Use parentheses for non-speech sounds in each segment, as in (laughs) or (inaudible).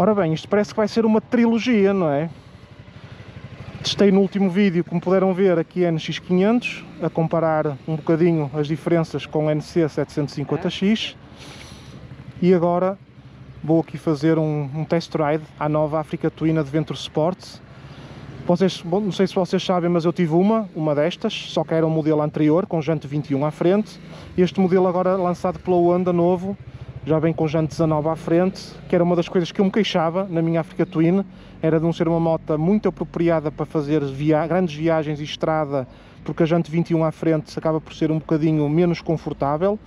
Ora bem, isto parece que vai ser uma trilogia, não é? Testei no último vídeo, como puderam ver, aqui a NX500, a comparar um bocadinho as diferenças com a NC750X. E agora vou aqui fazer um, um test ride à nova Africa Twin Adventure Sports. Vocês, bom, não sei se vocês sabem, mas eu tive uma, uma destas, só que era um modelo anterior, com jante 21 à frente. Este modelo agora lançado pela Honda novo, já vem com jante 19 à frente, que era uma das coisas que eu me queixava na minha Africa Twin, era de não ser uma moto muito apropriada para fazer via grandes viagens e estrada, porque a jante 21 à frente acaba por ser um bocadinho menos confortável,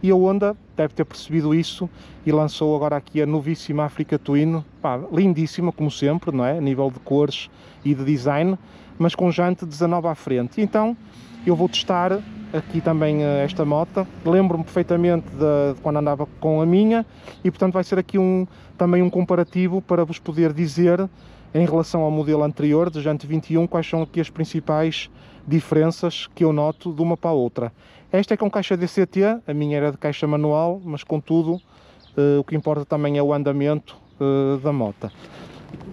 e a Honda deve ter percebido isso e lançou agora aqui a novíssima Africa Twin, pá, lindíssima como sempre, não é? A nível de cores e de design, mas com jante 19 à frente. Então eu vou testar aqui também eh, esta moto, lembro-me perfeitamente de, de, quando andava com a minha e portanto vai ser aqui um, também um comparativo para vos poder dizer em relação ao modelo anterior de Jante 21 quais são aqui as principais diferenças que eu noto de uma para a outra. Esta é com caixa DCT, a minha era de caixa manual, mas contudo uh, o que importa também é o andamento uh, da moto.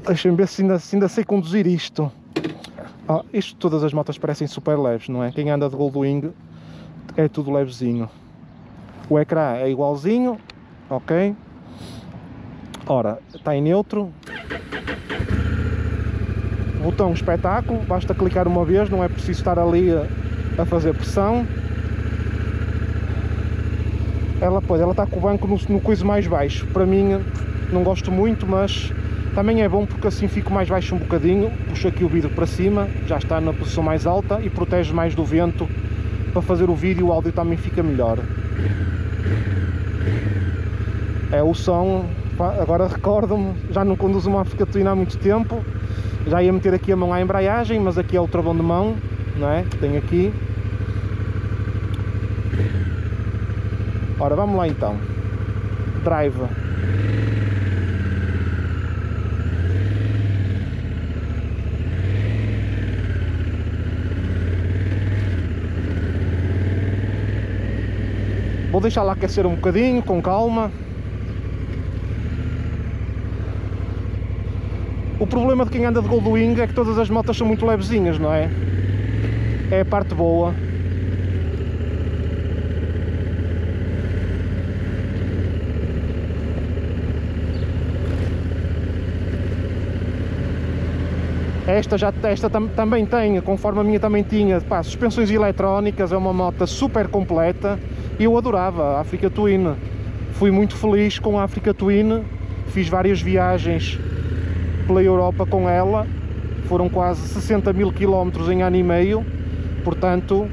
Deixem-me ver se ainda, se ainda sei conduzir isto. Oh, isto, todas as motas parecem super leves, não é? Quem anda de Goldwing é tudo levezinho. O ecrã é igualzinho, ok? Ora, está em neutro. Botão espetáculo, basta clicar uma vez, não é preciso estar ali a, a fazer pressão. Ela, pois, ela está com o banco no, no coisa mais baixo. Para mim, não gosto muito, mas também é bom porque assim fico mais baixo um bocadinho, puxo aqui o vidro para cima, já está na posição mais alta e protege mais do vento para fazer o vídeo, o áudio também fica melhor. É o som, agora recordo-me, já não conduzo uma África Twin há muito tempo, já ia meter aqui a mão à embreagem, mas aqui é o travão de mão, não é? Que tem aqui. Ora, vamos lá então. Drive. Vou deixar lá aquecer um bocadinho, com calma. O problema de quem anda de Goldwing é que todas as motas são muito levezinhas, não é? É a parte boa. Esta, já, esta tam, também tem, conforme a minha também tinha, pá, suspensões eletrónicas, é uma moto super completa. Eu adorava a Africa Twin. Fui muito feliz com a Africa Twin. Fiz várias viagens pela Europa com ela. Foram quase 60 mil quilómetros em ano e meio. Portanto,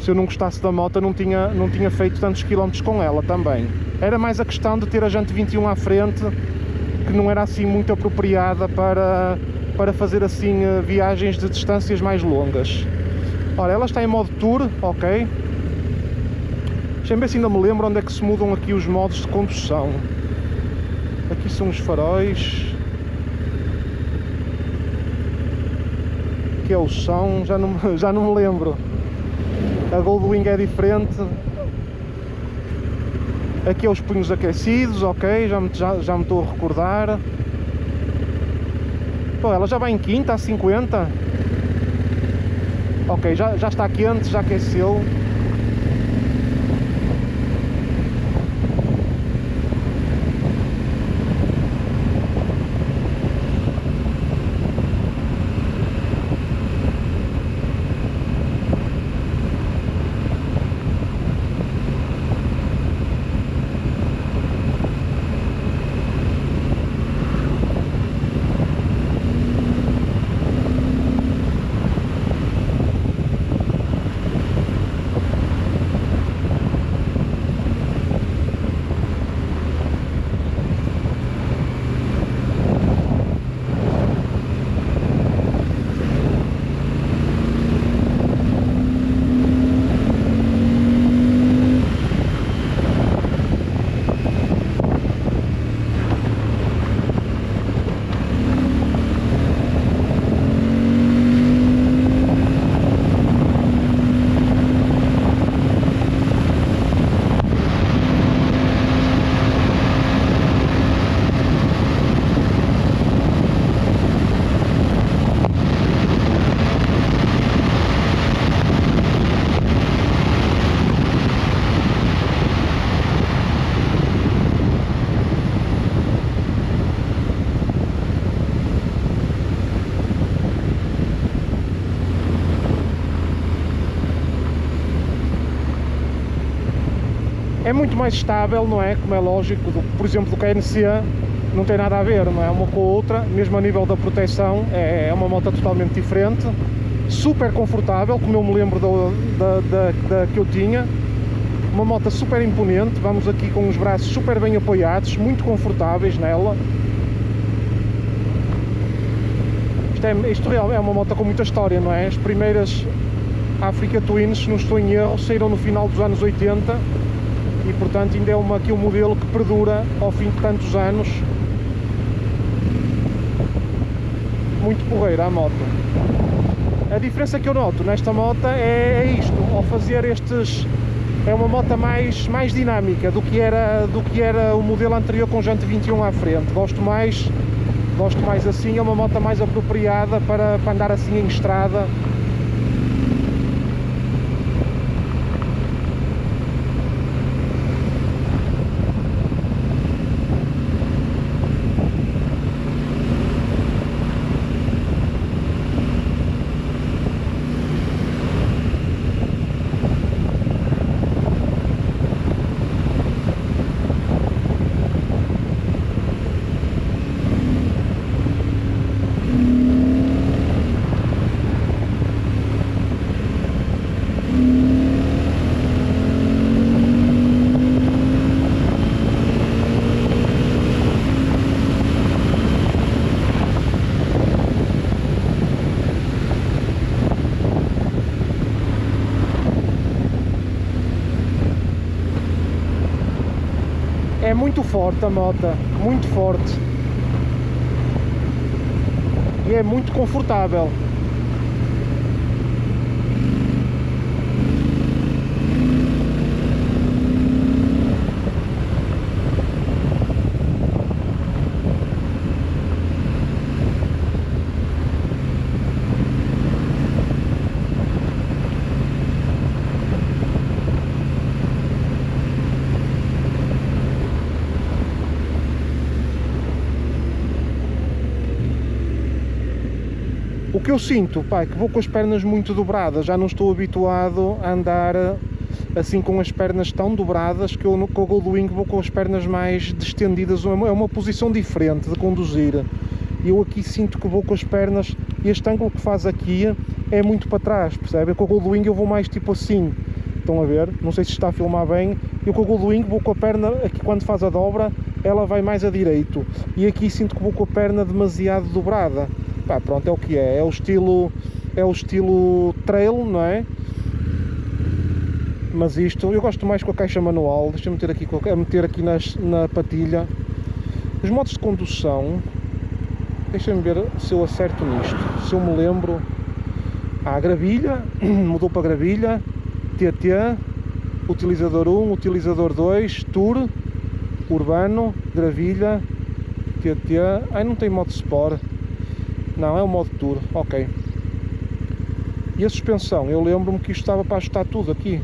se eu não gostasse da moto, não tinha, não tinha feito tantos quilómetros com ela também. Era mais a questão de ter a Jante 21 à frente, que não era assim muito apropriada para para fazer assim eh, viagens de distâncias mais longas. Ora, ela está em modo tour, ok. Deixa-me ver se ainda me lembro onde é que se mudam aqui os modos de condução. Aqui são os faróis. Aqui é o som, já não, (laughs) já não me lembro. A Goldwing é diferente. Aqui é os punhos aquecidos, ok, já me, já, já me estou a recordar. Pô, ela já vai em quinta a 50. Ok, já, já está quente, já aqueceu. É muito mais estável, não é? Como é lógico, do, por exemplo, do que a NC não tem nada a ver, não é? Uma com a outra, mesmo a nível da proteção, é, é uma moto totalmente diferente, super confortável, como eu me lembro da, da, da que eu tinha, uma moto super imponente, vamos aqui com os braços super bem apoiados, muito confortáveis nela. Isto, é, isto é uma moto com muita história, não é? As primeiras Africa Twins, se não estou em erro, saíram no final dos anos 80 e portanto ainda é uma, aqui um modelo que perdura ao fim de tantos anos. Muito porreira a moto. A diferença que eu noto nesta moto é, é isto, ao fazer estes é uma moto mais, mais dinâmica do que, era, do que era o modelo anterior com jante 21 à frente. Gosto mais gosto mais assim, é uma moto mais apropriada para, para andar assim em estrada é muito forte a moto, muito forte. E é muito confortável que eu sinto, pá, que vou com as pernas muito dobradas, já não estou habituado a andar assim com as pernas tão dobradas que eu com o Goldwing vou com as pernas mais distendidas, é uma, é uma posição diferente de conduzir. Eu aqui sinto que vou com as pernas, este ângulo que faz aqui é muito para trás, percebe? Com o Goldwing eu vou mais tipo assim, estão a ver? Não sei se está a filmar bem, eu com o Goldwing vou com a perna, aqui quando faz a dobra, ela vai mais a direito, e aqui sinto que vou com a perna demasiado dobrada pá, pronto, é o que é, é o estilo, é o estilo trail, não é? Mas isto, eu gosto mais com a caixa manual, deixa-me meter aqui, meter aqui nas, na patilha. Os modos de condução, deixa-me ver se eu acerto nisto, se eu me lembro. Ah, gravilha, (clears throat) mudou para gravilha, TT, utilizador 1, utilizador 2, Tour, urbano, gravilha, TT, ai não tem modo Sport, não, é o modo Tour, ok. E a suspensão, eu lembro-me que isto estava para ajustar tudo aqui.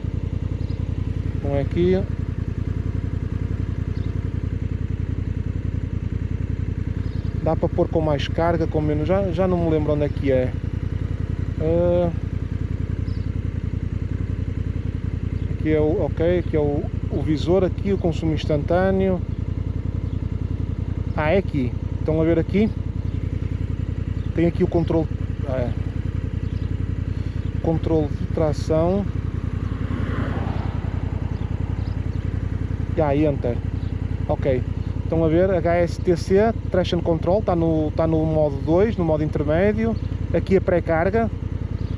Não é aqui. Dá para pôr com mais carga, com menos, já, já não me lembro onde é que é. Uh... Aqui é o, ok, aqui é o, o visor, aqui o consumo instantâneo. Ah, é aqui. Estão a ver aqui? Tem aqui o controle é, controle de tração. E aí enter ok. Estão a ver? HSTC traction control está no, está no modo 2 no modo intermédio. Aqui a pré-carga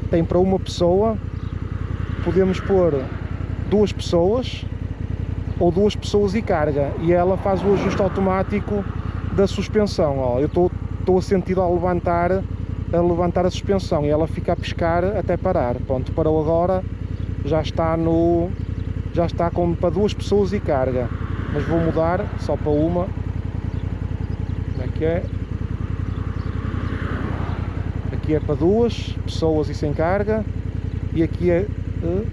tem para uma pessoa. Podemos pôr duas pessoas ou duas pessoas e carga. E ela faz o ajuste automático da suspensão ó, eu estou estou a sentir a levantar a levantar a suspensão e ela fica a piscar até parar. Pronto, parou agora, já está no já está com para duas pessoas e carga. Mas vou mudar só para uma. Como é que é? Aqui é para duas pessoas e sem carga e aqui é uh,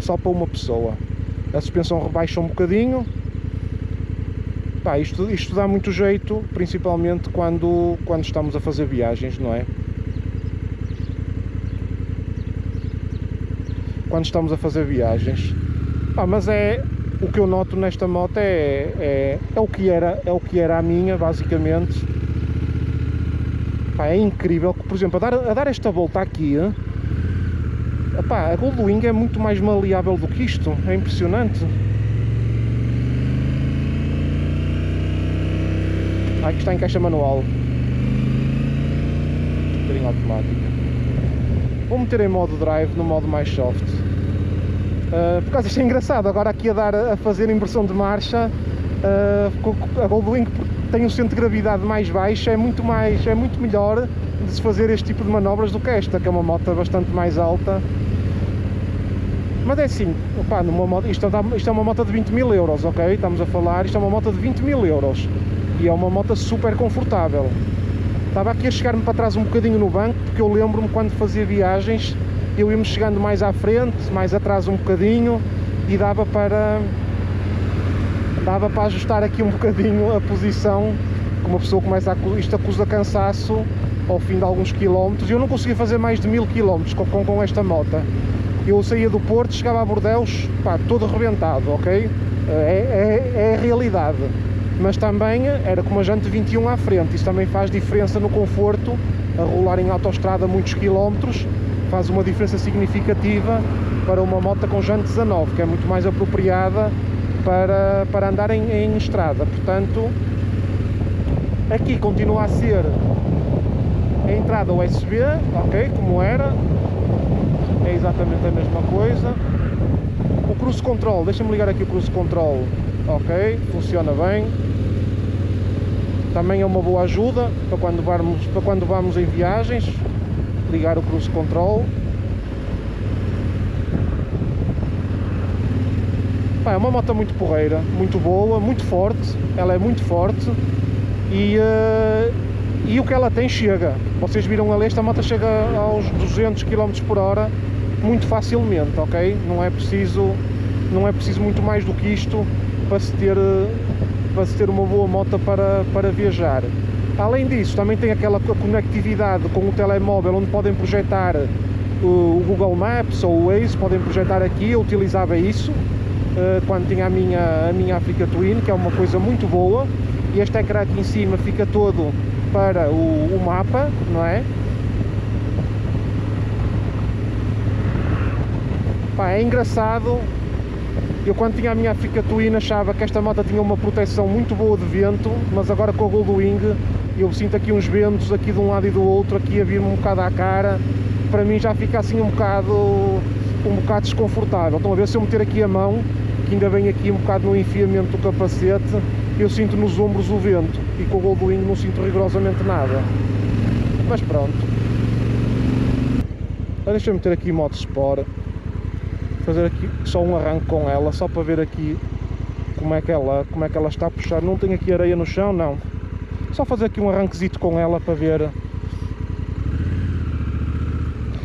só para uma pessoa. A suspensão rebaixa um bocadinho Pá, isto, isto dá muito jeito, principalmente quando, quando estamos a fazer viagens, não é? Quando estamos a fazer viagens. Pá, mas é, o que eu noto nesta moto é, é, é, o, que era, é o que era a minha, basicamente. Pá, é incrível que, por exemplo, a dar, a dar esta volta aqui, epá, a Goldwing é muito mais maleável do que isto, é impressionante. Aqui está em caixa manual. Um bocadinho automática. Vou meter em modo drive, no modo mais soft. Uh, por causa isto é engraçado, agora aqui a dar a fazer inversão de marcha, uh, a Goldwing tem um centro de gravidade mais baixo, é muito, mais, é muito melhor de se fazer este tipo de manobras do que esta, que é uma moto bastante mais alta. Mas é assim, opa, numa moto, isto, é isto é uma moto de 20 mil euros, ok? Estamos a falar, isto é uma moto de 20 mil euros e é uma moto super confortável. Estava aqui a chegar-me para trás um bocadinho no banco, porque eu lembro-me quando fazia viagens, eu ia-me chegando mais à frente, mais atrás um bocadinho, e dava para dava para ajustar aqui um bocadinho a posição, que uma pessoa começa a, isto acusa cansaço ao fim de alguns quilómetros, e eu não conseguia fazer mais de mil quilómetros com, com, com, esta moto. Eu saía do Porto, chegava a Bordeus, pá, todo arrebentado, ok? É, é, é a realidade mas também era com uma jante 21 à frente, isso também faz diferença no conforto, a rolar em autoestrada muitos quilómetros, faz uma diferença significativa para uma moto com jante 19, que é muito mais apropriada para, para andar em, em estrada, portanto aqui continua a ser a entrada USB, ok, como era, é exatamente a mesma coisa, o cruise control, deixa-me ligar aqui o cruise control, ok, funciona bem, também é uma boa ajuda para quando vamos, para quando vamos em viagens ligar o cruise control Pá, é uma moto muito porreira, muito boa, muito forte ela é muito forte e, uh, e o que ela tem chega vocês viram ali, esta moto chega aos 200 km por hora muito facilmente, ok? Não é preciso não é preciso muito mais do que isto para se ter para se ter uma boa moto para, para viajar. Além disso, também tem aquela conectividade com o telemóvel onde podem projetar o Google Maps ou o Waze, podem projetar aqui, eu utilizava isso eh, quando tinha a minha, a minha Africa Twin, que é uma coisa muito boa, e este ecrã aqui em cima fica todo para o, o mapa, não é? Pá, é engraçado eu quando tinha a minha Africa Twin achava que esta moto tinha uma proteção muito boa de vento, mas agora com a Goldwing eu sinto aqui uns ventos aqui de um lado e do outro, aqui a vir-me um bocado à cara, para mim já fica assim um bocado, um bocado desconfortável. Estão a ver se eu meter aqui a mão, que ainda vem aqui um bocado no enfiamento do capacete, eu sinto nos ombros o vento e com a Goldwing não sinto rigorosamente nada. Mas pronto. Deixa eu meter aqui modo Sport fazer aqui só um arranque com ela, só para ver aqui como é que ela, como é que ela está a puxar. Não tem aqui areia no chão, não. Só fazer aqui um arranquezito com ela para ver.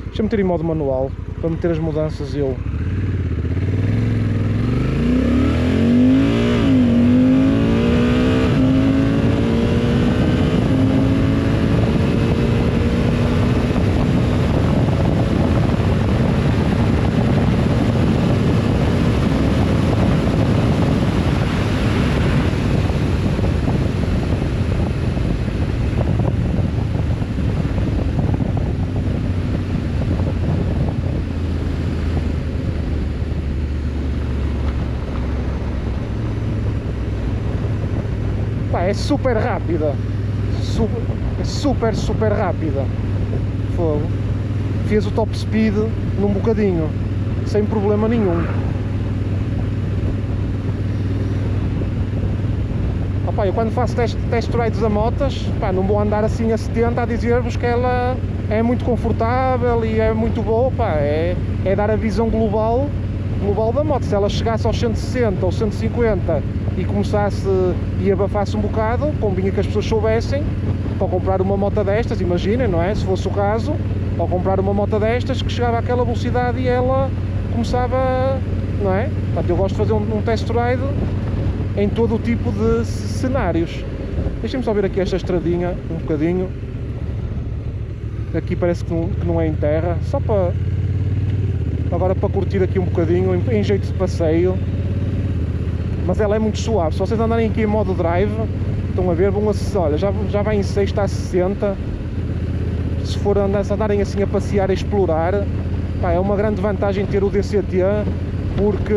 Deixa-me meter em modo manual, para meter as mudanças eu é super rápida. Super, é super, super rápida. Fogo. Fez o top speed num bocadinho, sem problema nenhum. Opa, eu quando faço test, test rides a motas, pá, não vou andar assim a 70 a dizer-vos que ela é muito confortável e é muito boa, pá, é, é dar a visão global, global da moto. Se ela chegasse aos 160 ou 150 e começasse e abafasse um bocado, convinha que as pessoas soubessem para comprar uma moto destas, imaginem, não é? Se fosse o caso, ao comprar uma moto destas que chegava àquela velocidade e ela começava, não é? Portanto, eu gosto de fazer um, um test ride em todo o tipo de cenários. Deixem-me só ver aqui esta estradinha um bocadinho. Aqui parece que não, que não é em terra, só para agora para curtir aqui um bocadinho em, em jeito de passeio mas ela é muito suave. Se vocês andarem aqui em modo drive, estão a ver, vão a, olha, já, já vai em 6, está a 60. Se for andar, se andarem assim a passear, a explorar, pá, é uma grande vantagem ter o DCT porque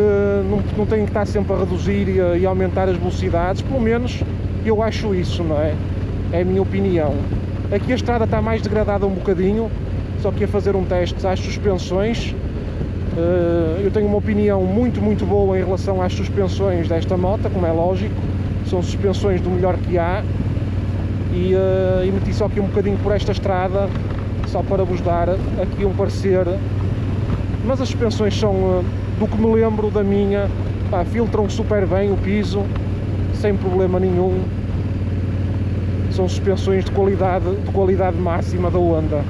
não, não têm que estar sempre a reduzir e, a, e aumentar as velocidades, pelo menos eu acho isso, não é? É a minha opinião. Aqui a estrada está mais degradada um bocadinho, só que a fazer um teste às suspensões. Eh, eu tenho uma opinião muito, muito boa em relação às suspensões desta moto, como é lógico. São suspensões do melhor que há. E, uh, e meti só aqui um bocadinho por esta estrada, só para vos dar aqui um parecer. Mas as suspensões são, uh, do que me lembro da minha, pá, filtram super bem o piso, sem problema nenhum. São suspensões de qualidade, de qualidade máxima da Honda.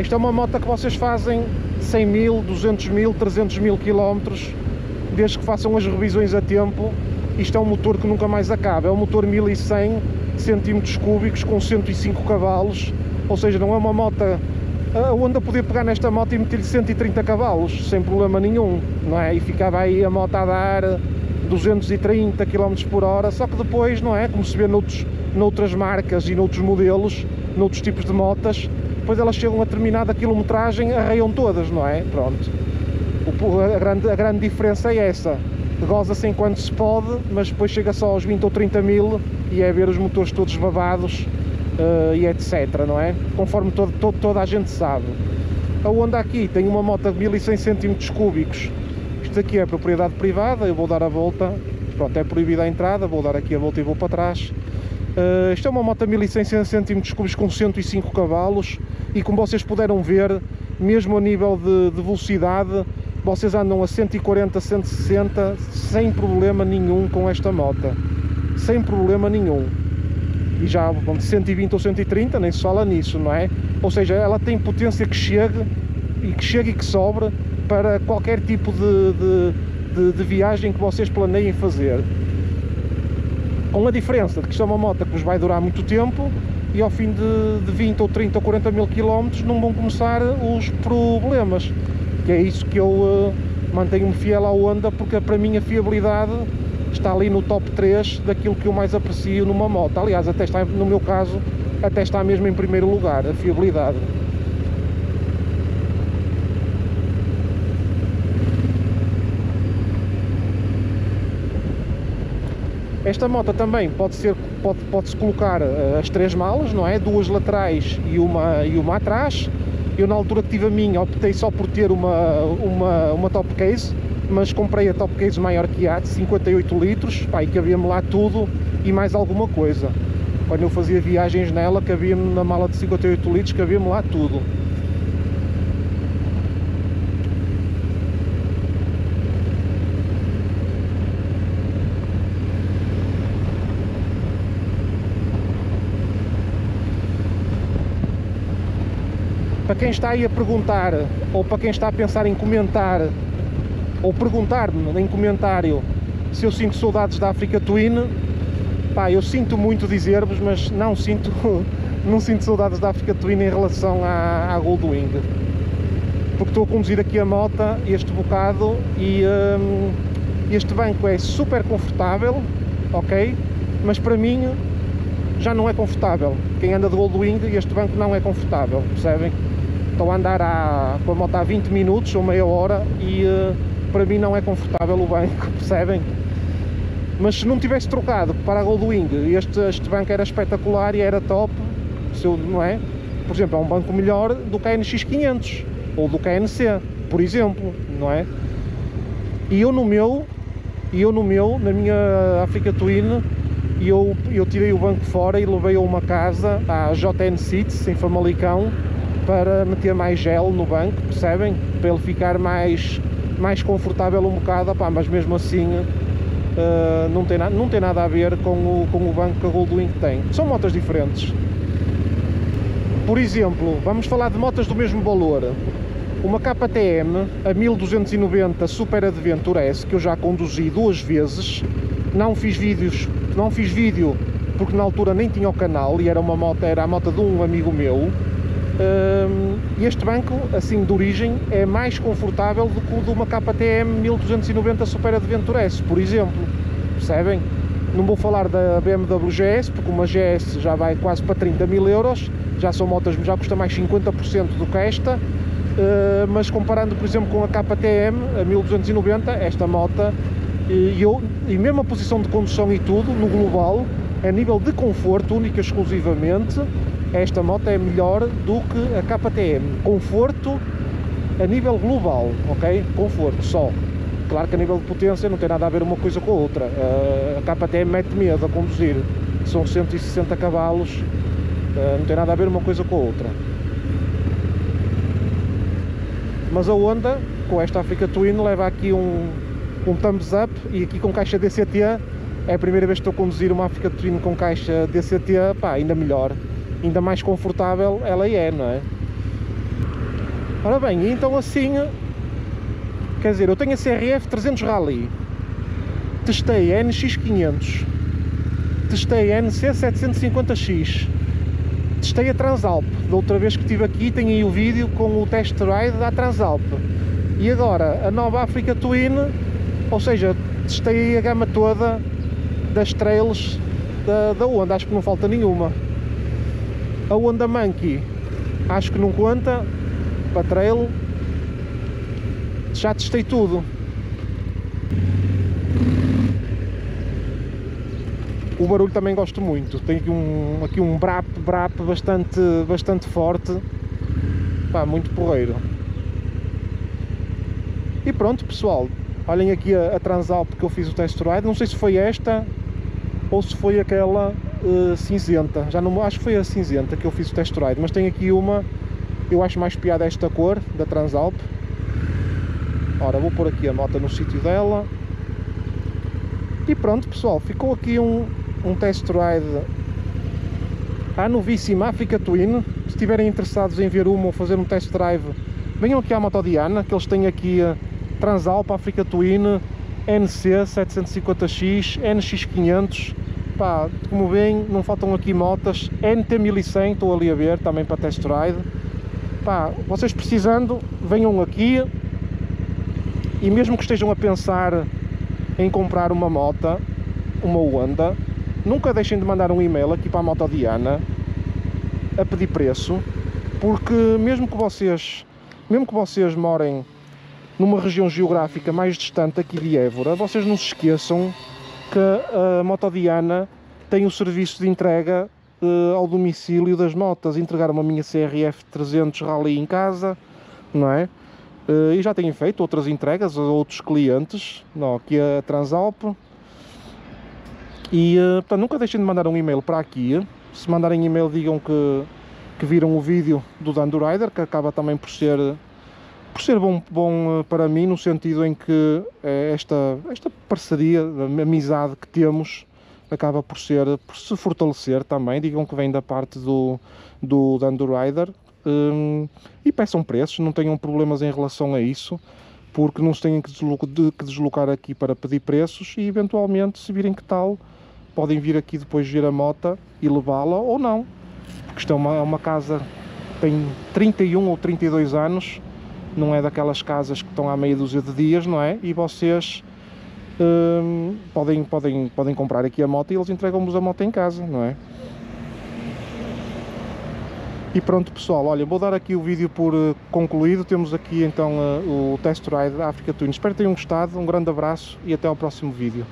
Isto é uma moto que vocês fazem 100 mil, 200 mil, 300 mil quilómetros, desde que façam as revisões a tempo. Isto é um motor que nunca mais acaba. É um motor 1100 centímetros cúbicos com 105 cavalos, ou seja, não é uma moto a Honda podia pegar nesta moto e meter-lhe 130 cavalos sem problema nenhum, não é? E ficava aí a moto a dar 230 km por hora, só que depois, não é? Como se vê noutros, noutras marcas e noutros modelos, noutros tipos de motas, depois elas chegam a determinada quilometragem, arreiam todas, não é? Pronto. O, a, grande, a grande diferença é essa. Goza-se enquanto se pode, mas depois chega só aos 20 ou 30 mil e é ver os motores todos babados uh, e etc, não é? Conforme todo, todo, toda a gente sabe. A Honda aqui tem uma moto de 1100 cm cúbicos. Isto aqui é propriedade privada, eu vou dar a volta. Pronto, é proibida a entrada, vou dar aqui a volta e vou para trás. Uh, isto é uma moto de 1100 cm cúbicos com 105 cavalos e como vocês puderam ver, mesmo a nível de, de velocidade, vocês andam a 140, 160 sem problema nenhum com esta moto. Sem problema nenhum e já de 120 ou 130, nem se fala nisso, não é? Ou seja, ela tem potência que chegue e que chegue e que sobre para qualquer tipo de, de, de, de viagem que vocês planeiem fazer. Com a diferença de que isto é uma moto que vos vai durar muito tempo e ao fim de, de 20 ou 30 ou 40 mil quilómetros não vão começar os problemas. Que é isso que eu uh, mantenho-me fiel à Honda porque para mim a fiabilidade está ali no top 3 daquilo que eu mais aprecio numa moto. Aliás, até está, no meu caso, até está mesmo em primeiro lugar, a fiabilidade. Esta moto também pode ser pode, pode -se colocar uh, as três malas, não é? Duas laterais e uma, e uma atrás. Eu na altura que tive a minha optei só por ter uma, uma, uma top case mas comprei a top case maior que há, de 58 litros, pá, e cabia-me lá tudo e mais alguma coisa. Quando eu fazia viagens nela, cabia-me na mala de 58 litros, cabia-me lá tudo. Quem está aí a perguntar, ou para quem está a pensar em comentar ou perguntar-me em comentário se eu sinto saudades da África Twin, pá, eu sinto muito dizer-vos, mas não sinto, (laughs) não sinto saudades da África Twin em relação à, à Goldwing. Porque estou a conduzir aqui a moto este bocado e hum, este banco é super confortável, ok? Mas para mim já não é confortável. Quem anda de Goldwing, este banco não é confortável, percebem? Estou a andar a, com a moto há 20 minutos ou meia hora e uh, para mim não é confortável o banco, (laughs) percebem? Mas se não tivesse trocado para a Goldwing, este, este banco era espetacular e era top, se eu, não é? Por exemplo, é um banco melhor do que a NX500 ou do que a NC, por exemplo, não é? E eu no meu, e eu no meu, na minha Africa Twin, eu, eu tirei o banco fora e levei a uma casa, à JN Seats, em Famalicão, para meter mais gel no banco, percebem? Para ele ficar mais mais confortável um bocado, mas mesmo assim uh, não, tem não tem nada a ver com o, com o banco que a Goldwing tem. São motas diferentes. Por exemplo, vamos falar de motas do mesmo valor. Uma KTM, a 1290 Super Adventure S, que eu já conduzi duas vezes, não fiz vídeos, não fiz vídeo porque na altura nem tinha o canal e era uma moto, era a moto de um amigo meu. Este banco, assim de origem, é mais confortável do que o de uma KTM 1290 Super Adventure S, por exemplo. Percebem? Não vou falar da BMW GS, porque uma GS já vai quase para 30 mil euros, já são motas, já custa mais 50% do que esta, mas comparando, por exemplo, com a KTM, a 1290, esta moto, e, eu, e mesmo a posição de condução e tudo, no global, a nível de conforto, única e exclusivamente, esta moto é melhor do que a KTM. Conforto a nível global, ok? Conforto só. Claro que a nível de potência não tem nada a ver uma coisa com a outra. A KTM mete medo a conduzir. São 160 cavalos, não tem nada a ver uma coisa com a outra. Mas a Honda, com esta Africa Twin, leva aqui um, um thumbs up e aqui com caixa DCT é a primeira vez que estou a conduzir uma Africa Twin com caixa DCT, pá, ainda melhor ainda mais confortável ela é, não é? Ora bem, então assim, quer dizer, eu tenho a CRF 300 Rally, testei a NX500, testei a NC 750X, testei a Transalp, da outra vez que estive aqui tem aí o vídeo com o test ride da Transalp, e agora a nova Africa Twin, ou seja, testei a gama toda das trails da, da Honda, acho que não falta nenhuma. A Honda Monkey acho que não conta para trail. Já testei tudo. O barulho também gosto muito. Tem aqui um, aqui um brap, brap bastante, bastante forte. Pá, muito porreiro. E pronto pessoal, olhem aqui a, a Transalp que eu fiz o test ride. Não sei se foi esta ou se foi aquela uh, cinzenta, já não acho que foi a cinzenta que eu fiz o test ride, mas tem aqui uma, eu acho mais piada esta cor, da Transalp. Ora, vou pôr aqui a moto no sítio dela. E pronto pessoal, ficou aqui um, um test ride à novíssima Africa Twin. Se estiverem interessados em ver uma ou fazer um test drive, venham aqui à Motodiana, que eles têm aqui a Transalp, Africa Twin, NC 750X, NX500 pá, como veem, não faltam aqui motas, NT1100, estou ali a ver, também para test ride. Pá, vocês precisando, venham aqui e mesmo que estejam a pensar em comprar uma moto, uma Honda, nunca deixem de mandar um e-mail aqui para a Moto Diana a pedir preço, porque mesmo que vocês, mesmo que vocês morem numa região geográfica mais distante aqui de Évora, vocês não se esqueçam que a Motodiana tem o serviço de entrega uh, ao domicílio das motas. Entregaram a minha CRF 300 Rally em casa, não é? Uh, e já tenho feito outras entregas a outros clientes, não, aqui a Transalp. E, uh, portanto, nunca deixem de mandar um e-mail para aqui. Se mandarem e-mail, digam que, que viram o vídeo do Dando Rider, que acaba também por ser por ser bom, bom eh, para mim no sentido em que eh, esta, esta parceria, a amizade que temos acaba por ser, por se fortalecer também, digam que vem da parte do, do Dando Rider um, e peçam preços, não tenham problemas em relação a isso porque não se têm que deslocar, de, que deslocar aqui para pedir preços e eventualmente se virem que tal podem vir aqui depois ver a moto e levá-la ou não. Porque isto é uma, é uma casa tem 31 ou 32 anos não é daquelas casas que estão há meia dúzia de dias, não é? E vocês hum, podem, podem, podem comprar aqui a moto e eles entregam-vos a moto em casa, não é? E pronto pessoal, olha, vou dar aqui o vídeo por uh, concluído, temos aqui então uh, o test ride da Africa Twin. Espero que tenham gostado, um grande abraço e até ao próximo vídeo.